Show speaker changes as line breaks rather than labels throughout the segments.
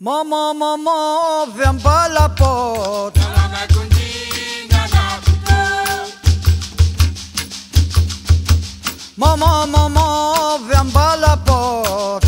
Momo momo vyamba la pot Momo momo vyamba la pot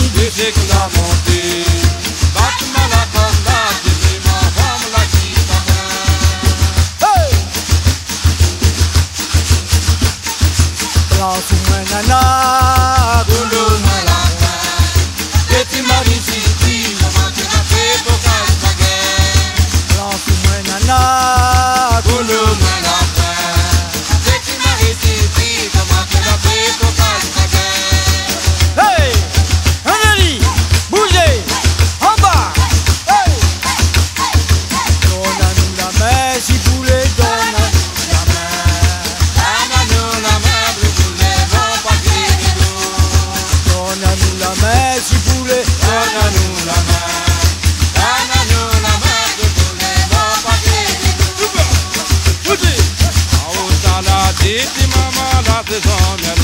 诉祖们奶。
got this on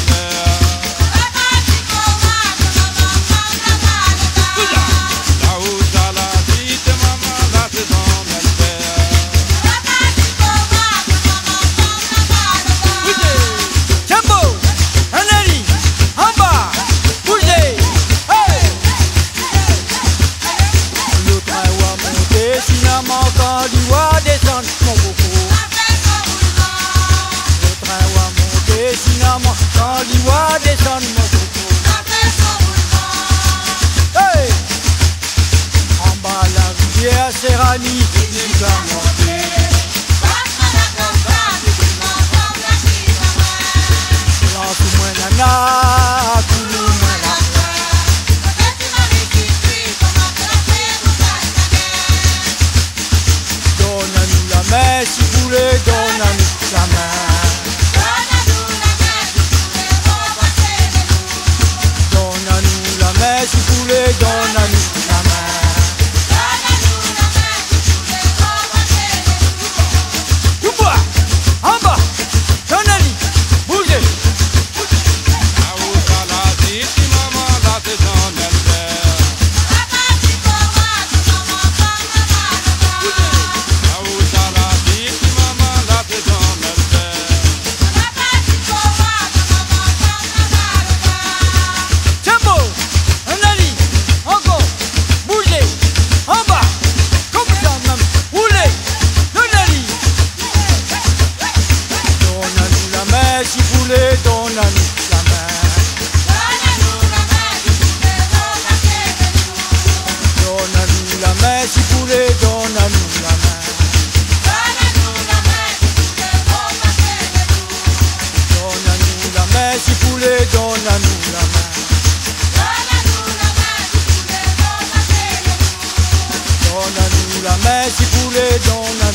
nous la main. Donne-nous la main si vous voulez,